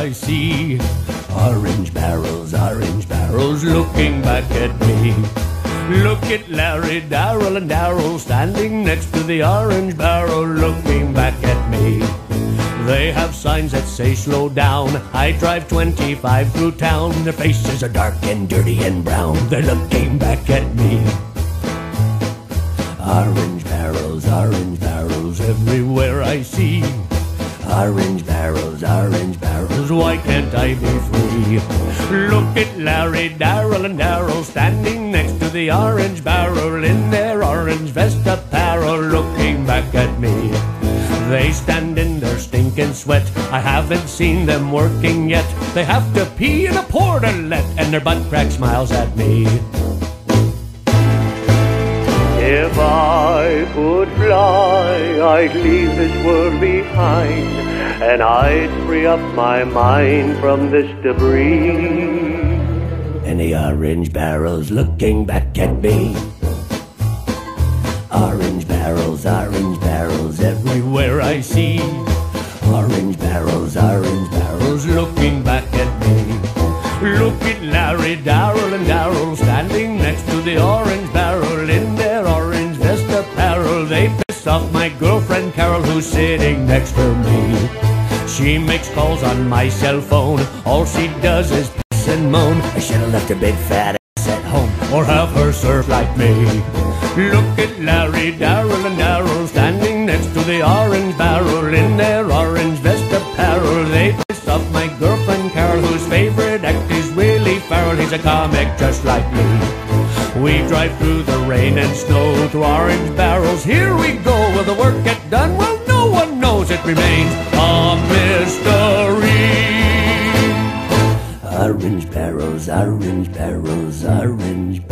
I see. Orange barrels, orange barrels looking back at me. Look at Larry, Darrell, and Darrell standing next to the orange barrel looking back at me. They have signs that say slow down. I drive 25 through town. Their faces are dark and dirty and brown. They're looking back at me. Orange barrels, orange barrels everywhere I see. Orange barrels, orange why can't I be free? Look at Larry, Darrell, and Darrell standing next to the orange barrel in their orange vest apparel, looking back at me. They stand in their stinking sweat. I haven't seen them working yet. They have to pee in a portalet, and their butt crack smiles at me. If I could I'd leave this world behind, and I'd free up my mind from this debris. And the orange barrels looking back at me. Orange barrels, orange barrels everywhere I see. Orange barrels, orange barrels looking Piss off my girlfriend Carol, who's sitting next to me. She makes calls on my cell phone. All she does is piss and moan. I should have left her big fat ass at home or have her serve like me. Look at Larry, Darrell, and Darrell standing next to the orange barrel in their orange vest apparel. They piss off my girlfriend Carol, whose favorite act is Willie Ferrell. He's a comic just like me. We drive through the rain and snow through orange barrels. Here we go. Will the work get done? Well, no one knows. It remains a mystery. Orange barrels, orange barrels, orange barrels,